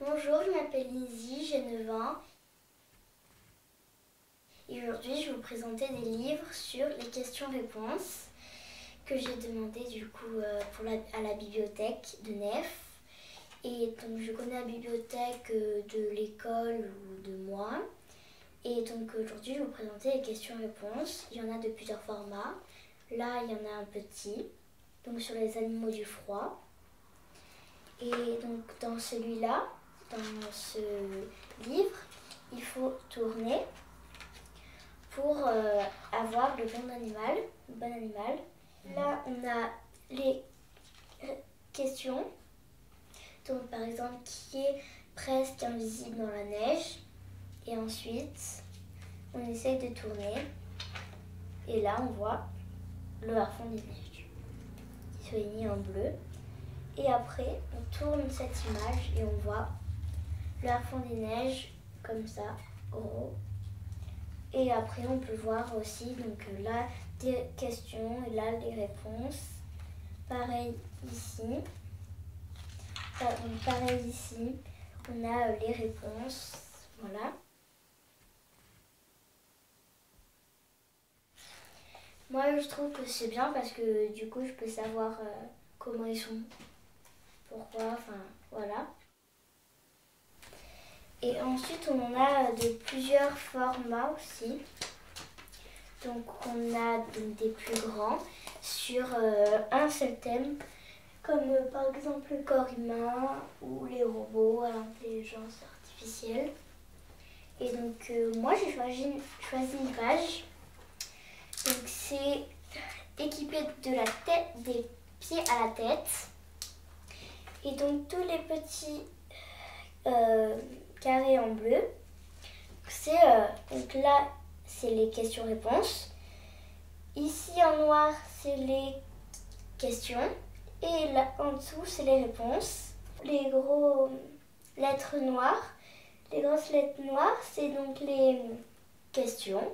Bonjour, je m'appelle Lizzie, j'ai 9 ans. Et aujourd'hui, je vais vous présenter des livres sur les questions-réponses que j'ai demandé du coup euh, à la bibliothèque de Nef. Et donc, je connais la bibliothèque euh, de l'école ou de moi. Et donc, aujourd'hui, je vais vous présenter les questions-réponses. Il y en a de plusieurs formats. Là, il y en a un petit, donc sur les animaux du froid. Et donc, dans celui-là, dans ce livre, il faut tourner pour euh, avoir le bon animal, bon animal. Là, on a les questions. Donc, par exemple, qui est presque invisible dans la neige? Et ensuite, on essaye de tourner. Et là, on voit le harfond des neiges qui se mis en bleu. Et après, on tourne cette image et on voit le harfond des neiges comme ça, gros. Et après, on peut voir aussi donc là des questions et là les réponses. Pareil ici. Pareil ici, on a les réponses. Voilà. Moi, je trouve que c'est bien parce que du coup, je peux savoir euh, comment ils sont, pourquoi, enfin, voilà. Et ensuite, on en a de plusieurs formats aussi. Donc, on a des plus grands sur euh, un seul thème, comme euh, par exemple le corps humain ou les robots à l'intelligence artificielle. Et donc, moi, j'ai choisi, choisi une page donc c'est équipé de la tête, des pieds à la tête. Et donc tous les petits euh, en bleu, c'est euh, donc là c'est les questions-réponses. Ici en noir c'est les questions et là en dessous c'est les réponses. Les gros lettres noires, les grosses lettres noires c'est donc les questions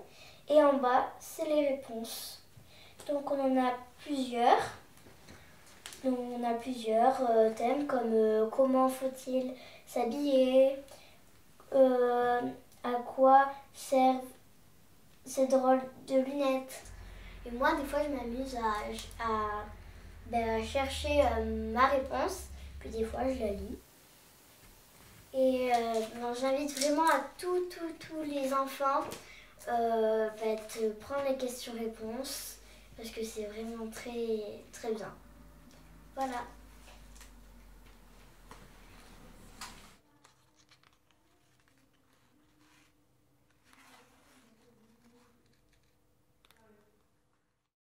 et en bas, c'est les réponses. Donc on en a plusieurs. On a plusieurs euh, thèmes comme euh, comment faut-il s'habiller, euh, servent ces drôles de lunettes. Et moi, des fois, je m'amuse à, ben, chercher ma réponse, puis des fois, je la lis. Et ben, j'invite vraiment à tous, tous, les enfants euh, va prendre les questions-réponses parce que c'est vraiment très très bien. Voilà.